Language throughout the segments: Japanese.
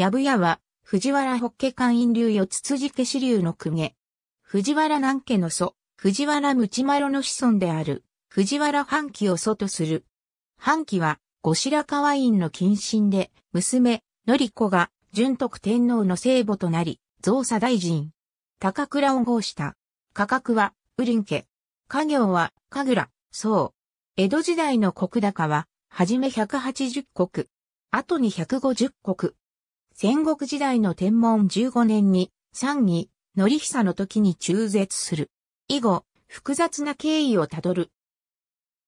藪屋は、藤原北家官院流四つ辻家支流の公家。藤原南家の祖、藤原鞭丸の子孫である、藤原半旗を祖とする。半旗は、後白河院の近親で、娘、典子が、純徳天皇の聖母となり、造作大臣。高倉を号した。価格は、ウリン家。家業は、神楽、そう。江戸時代の国高は、はじめ180国。後に150国。戦国時代の天文15年に、三位、則久の時に中絶する。以後、複雑な経緯をたどる。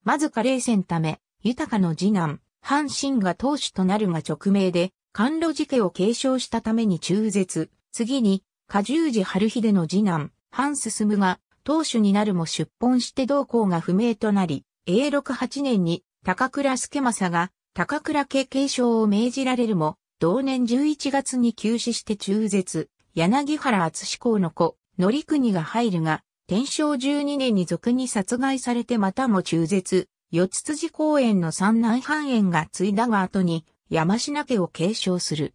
まず加齢戦ため、豊かの次男、阪神が当主となるが直命で、甘露寺家を継承したために中絶。次に、加十寺春秀の次男、藩進が、当主になるも出奔して同行が不明となり、永禄8年に、高倉助政が、高倉家継承を命じられるも、同年11月に急死して中絶、柳原厚公の子、則国が入るが、天正12年に俗に殺害されてまたも中絶、四つ辻公園の三男半円が継いだが後に、山科家を継承する。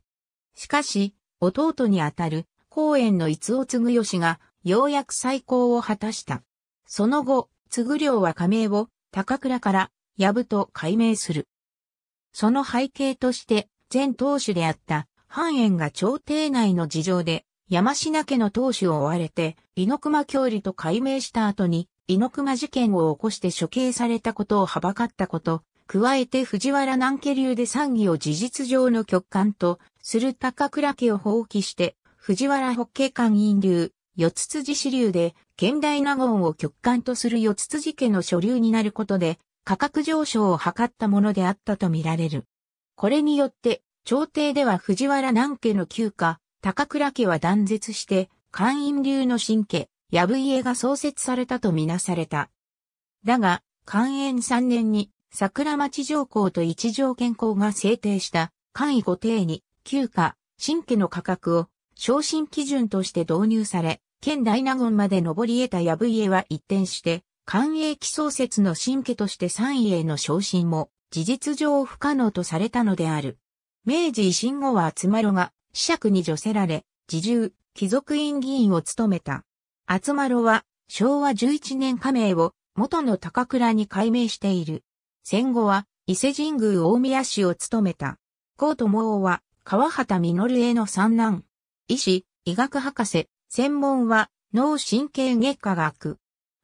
しかし、弟にあたる、公園の逸を継ぐ吉が、ようやく再興を果たした。その後、継ぐ領は加盟を、高倉から、藪と改名する。その背景として、前当主であった、半円が朝廷内の事情で、山科家の当主を追われて、猪熊教理と改名した後に、猪熊事件を起こして処刑されたことをはばかったこと、加えて藤原南家流で参議を事実上の極官とする高倉家を放棄して、藤原北家官院流、四つ辻支流で、現代納言を極官とする四つ辻家の所流になることで、価格上昇を図ったものであったとみられる。これによって、朝廷では藤原南家の旧家、高倉家は断絶して、官院流の新家、藪家が創設されたとみなされた。だが、官延3年に、桜町上皇と一条健康が制定した、官位御定に、旧家、新家の価格を、昇進基準として導入され、県大納言まで登り得た藪家は一転して、官営期創設の新家として三位への昇進も、事実上不可能とされたのである。明治維新後は厚丸が、子爵に除せられ、自重、貴族院議員を務めた。厚丸は、昭和11年加盟を、元の高倉に改名している。戦後は、伊勢神宮大宮市を務めた。高友は、川畑実への三男。医師、医学博士、専門は、脳神経外科学。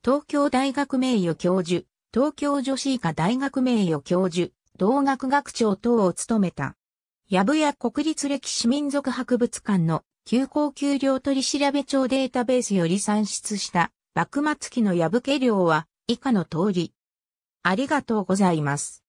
東京大学名誉教授、東京女子医科大学名誉教授、同学学長等を務めた。藪や国立歴史民族博物館の休校給料取調べ帳データベースより算出した幕末期の藪家領は以下の通り。ありがとうございます。